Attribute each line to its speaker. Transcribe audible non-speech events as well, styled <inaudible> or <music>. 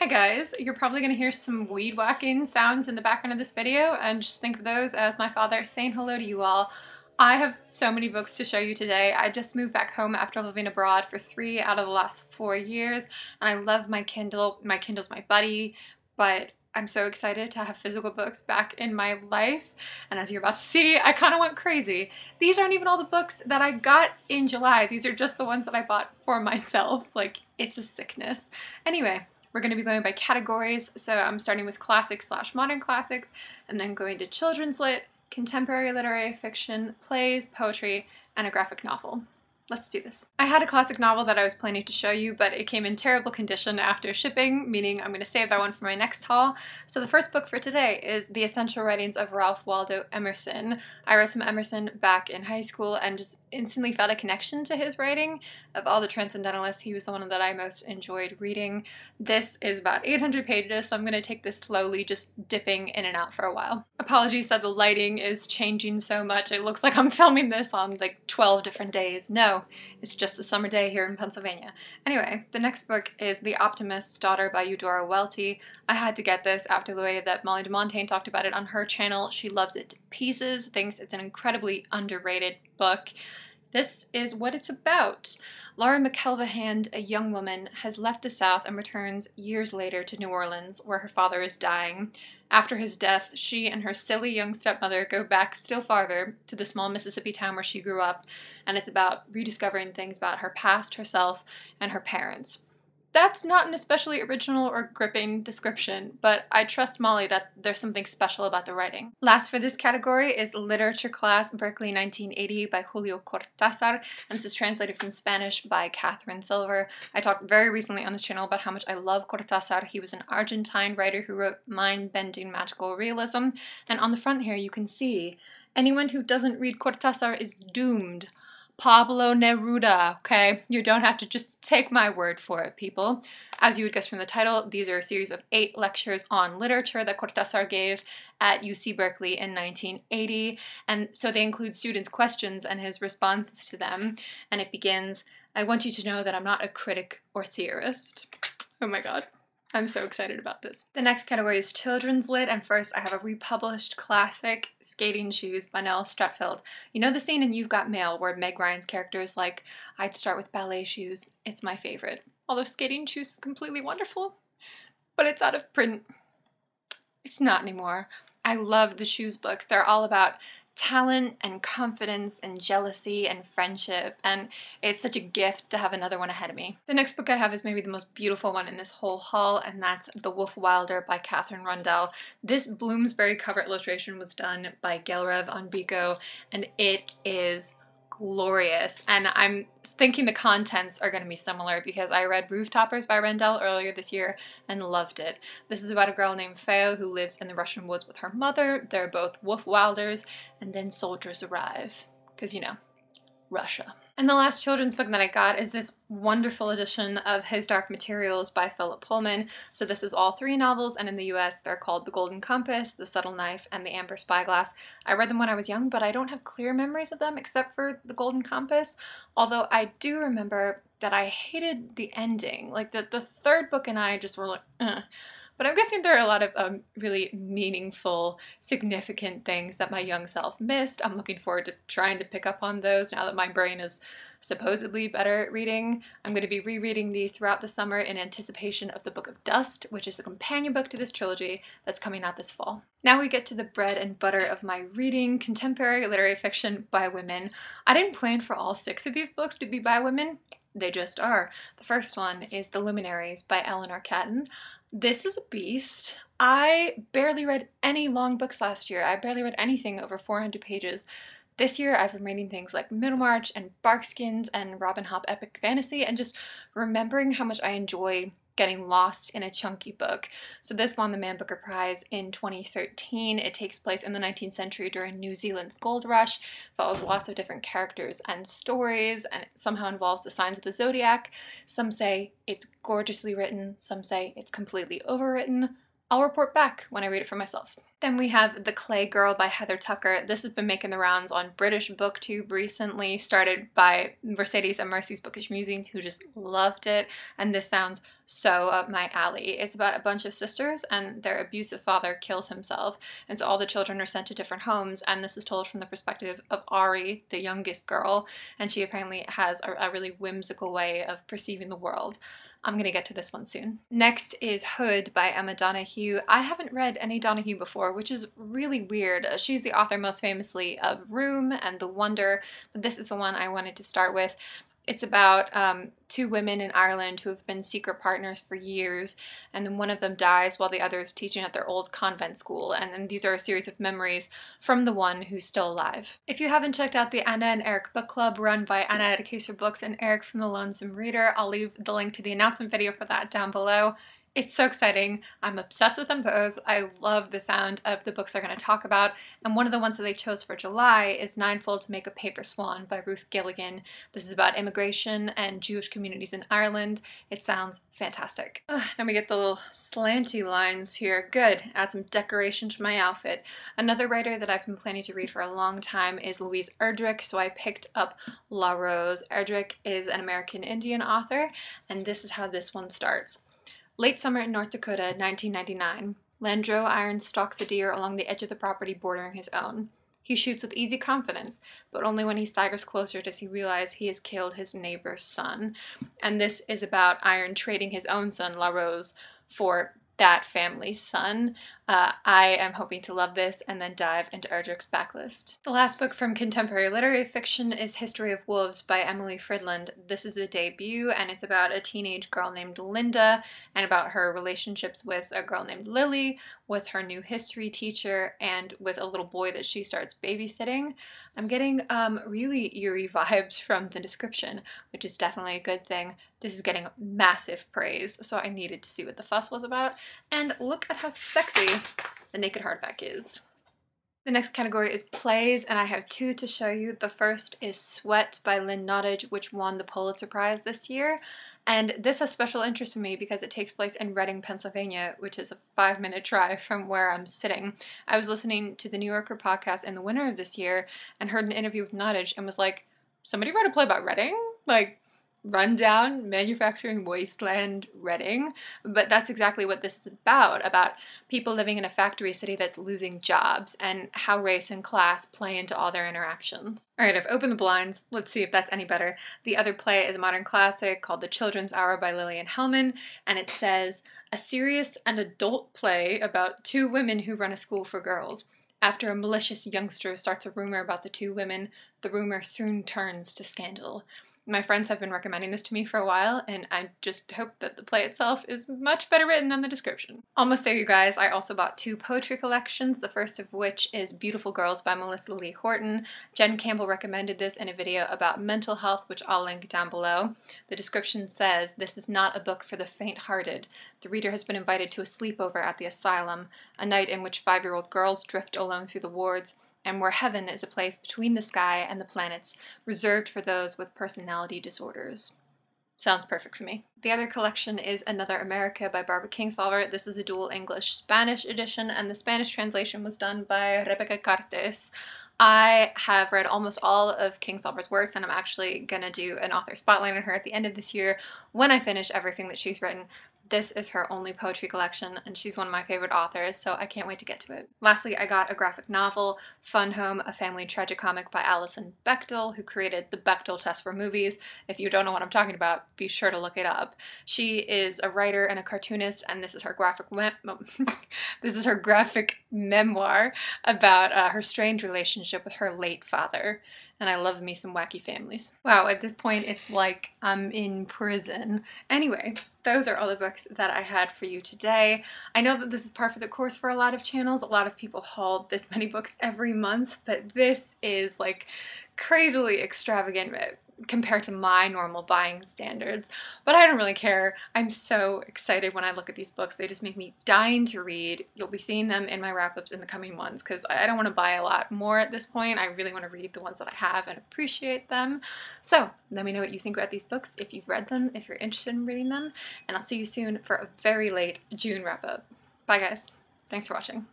Speaker 1: Hi guys, you're probably going to hear some weed whacking sounds in the background of this video and just think of those as my father saying hello to you all. I have so many books to show you today. I just moved back home after living abroad for three out of the last four years and I love my Kindle. My Kindle's my buddy, but I'm so excited to have physical books back in my life. And as you're about to see, I kind of went crazy. These aren't even all the books that I got in July. These are just the ones that I bought for myself. Like, it's a sickness. Anyway, we're going to be going by categories, so I'm starting with classics slash modern classics, and then going to children's lit, contemporary literary fiction, plays, poetry, and a graphic novel. Let's do this. I had a classic novel that I was planning to show you, but it came in terrible condition after shipping, meaning I'm going to save that one for my next haul. So the first book for today is The Essential Writings of Ralph Waldo Emerson. I read some Emerson back in high school and just instantly felt a connection to his writing. Of all the transcendentalists, he was the one that I most enjoyed reading. This is about 800 pages, so I'm going to take this slowly, just dipping in and out for a while. Apologies that the lighting is changing so much. It looks like I'm filming this on like 12 different days. No, it's just a summer day here in Pennsylvania. Anyway, the next book is The Optimist's Daughter by Eudora Welty. I had to get this after the way that Molly de Montaigne talked about it on her channel. She loves it to pieces, thinks it's an incredibly underrated book. This is what it's about. Laura McKelva Hand, a young woman, has left the South and returns years later to New Orleans, where her father is dying. After his death, she and her silly young stepmother go back still farther to the small Mississippi town where she grew up, and it's about rediscovering things about her past, herself, and her parents. That's not an especially original or gripping description, but I trust Molly that there's something special about the writing. Last for this category is Literature Class Berkeley 1980 by Julio Cortázar, and this is translated from Spanish by Katherine Silver. I talked very recently on this channel about how much I love Cortázar. He was an Argentine writer who wrote mind-bending magical realism, and on the front here you can see anyone who doesn't read Cortázar is doomed. Pablo Neruda, okay? You don't have to just take my word for it, people. As you would guess from the title, these are a series of eight lectures on literature that Cortázar gave at UC Berkeley in 1980. And so they include students' questions and his responses to them. And it begins I want you to know that I'm not a critic or theorist. Oh my god. I'm so excited about this. The next category is children's lit, and first I have a republished classic, Skating Shoes by Nell Streatfeild. You know the scene in You've Got Mail where Meg Ryan's character is like, I'd start with ballet shoes. It's my favorite. Although Skating Shoes is completely wonderful, but it's out of print. It's not anymore. I love the shoes books. They're all about talent and confidence and jealousy and friendship, and it's such a gift to have another one ahead of me. The next book I have is maybe the most beautiful one in this whole haul, and that's The Wolf Wilder by Katherine Rundell. This Bloomsbury cover illustration was done by Gelrev Ongbico, and it is glorious. And I'm thinking the contents are going to be similar because I read Rooftoppers by Rundell earlier this year and loved it. This is about a girl named Feo who lives in the Russian woods with her mother. They're both wolf wilders, and then soldiers arrive. Because, you know, Russia. And the last children's book that I got is this wonderful edition of His Dark Materials by Philip Pullman. So this is all three novels, and in the US they're called The Golden Compass, The Subtle Knife, and The Amber Spyglass. I read them when I was young, but I don't have clear memories of them except for The Golden Compass, although I do remember that I hated the ending. Like the, the third book and I just were like, Ugh. But I'm guessing there are a lot of um, really meaningful, significant things that my young self missed. I'm looking forward to trying to pick up on those now that my brain is supposedly better at reading. I'm going to be rereading these throughout the summer in anticipation of the Book of Dust, which is a companion book to this trilogy that's coming out this fall. Now we get to the bread and butter of my reading, contemporary literary fiction by women. I didn't plan for all six of these books to be by women. They just are. The first one is The Luminaries by Eleanor Catton. This is a beast. I barely read any long books last year. I barely read anything over 400 pages. This year I've been reading things like Middlemarch and Barkskins and Robin Hobb Epic Fantasy and just remembering how much I enjoy getting lost in a chunky book. So this won the Man Booker Prize in 2013. It takes place in the 19th century during New Zealand's gold rush, follows lots of different characters and stories, and somehow involves the signs of the zodiac. Some say it's gorgeously written, some say it's completely overwritten. I'll report back when I read it for myself. Then we have The Clay Girl by Heather Tucker. This has been making the rounds on British BookTube recently, started by Mercedes and Mercy's Bookish Musings, who just loved it. And this sounds so up my alley. It's about a bunch of sisters, and their abusive father kills himself. And so all the children are sent to different homes, and this is told from the perspective of Ari, the youngest girl. And she apparently has a, a really whimsical way of perceiving the world. I'm going to get to this one soon. Next is Hood by Emma Donoghue. I haven't read any Donoghue before, which is really weird. She's the author most famously of Room and The Wonder, but this is the one I wanted to start with. It's about um, two women in Ireland who have been secret partners for years, and then one of them dies while the other is teaching at their old convent school. And then these are a series of memories from the one who's still alive. If you haven't checked out the Anna and Eric book club run by Anna at A Case for Books and Eric from The Lonesome Reader, I'll leave the link to the announcement video for that down below. It's so exciting. I'm obsessed with them both. I love the sound of the books they're going to talk about. And one of the ones that they chose for July is Nine Folds Make a Paper Swan by Ruth Gilligan. This is about immigration and Jewish communities in Ireland. It sounds fantastic. Ugh, let me get the little slanty lines here. Good. Add some decoration to my outfit. Another writer that I've been planning to read for a long time is Louise Erdrich, so I picked up LaRose. Erdrich is an American Indian author, and this is how this one starts. Late summer in North Dakota, 1999. Landreaux Iron stalks a deer along the edge of the property bordering his own. He shoots with easy confidence, but only when he staggers closer does he realize he has killed his neighbor's son. And this is about Iron trading his own son, LaRose, for that family's son. Uh, I am hoping to love this and then dive into Erdrich's backlist. The last book from contemporary literary fiction is History of Wolves by Emily Fridlund. This is a debut and it's about a teenage girl named Linda and about her relationships with a girl named Lily, with her new history teacher, and with a little boy that she starts babysitting. I'm getting um, really eerie <laughs> vibes from the description, which is definitely a good thing. This is getting massive praise, so I needed to see what the fuss was about. And look at how sexy the naked hardback is. The next category is plays, and I have two to show you. The first is Sweat by Lynn Nottage, which won the Pulitzer Prize this year. And this has special interest for me because it takes place in Reading, Pennsylvania, which is a five minute drive from where I'm sitting. I was listening to the New Yorker podcast in the winter of this year and heard an interview with Nottage and was like, somebody wrote a play about Reading? Like, rundown manufacturing wasteland Reading, but that's exactly what this is about about people living in a factory city that's losing jobs and how race and class play into all their interactions. All right, I've opened the blinds. Let's see if that's any better. The other play is a modern classic called The Children's Hour by Lillian Hellman, and it says a serious and adult play about two women who run a school for girls. After a malicious youngster starts a rumor about the two women, the rumor soon turns to scandal my friends have been recommending this to me for a while, and I just hope that the play itself is much better written than the description. Almost there, you guys. I also bought two poetry collections, the first of which is Beautiful Girls by Melissa Lee-Houghton. Jen Campbell recommended this in a video about mental health, which I'll link down below. The description says, This is not a book for the faint-hearted. The reader has been invited to a sleepover at the asylum, a night in which five-year-old girls drift alone through the wards and where heaven is a place between the sky and the planets, reserved for those with personality disorders. Sounds perfect for me. The other collection is Another America by Barbara Kingsolver. This is a dual English Spanish edition, and the Spanish translation was done by Rebeca Cartes. I have read almost all of Kingsolver's works, and I'm actually going to do an author spotlight on her at the end of this year when I finish everything that she's written. This is her only poetry collection, and she's one of my favorite authors, so I can't wait to get to it. Lastly, I got a graphic novel, Fun Home, a family tragicomic by Alison Bechdel, who created the Bechdel test for movies. If you don't know what I'm talking about, be sure to look it up. She is a writer and a cartoonist, and this is her graphic <laughs> this is her graphic memoir about uh, her strained relationship with her late father and I love me some wacky families. Wow, at this point it's like I'm in prison. Anyway, those are all the books that I had for you today. I know that this is par for the course for a lot of channels. A lot of people haul this many books every month, but this is like crazily extravagant compared to my normal buying standards. But I don't really care. I'm so excited when I look at these books. They just make me dying to read. You'll be seeing them in my wrap ups in the coming months because I don't want to buy a lot more at this point. I really want to read the ones that I have and appreciate them. So let me know what you think about these books if you've read them, if you're interested in reading them, and I'll see you soon for a very late June wrap up. Bye guys. Thanks for watching.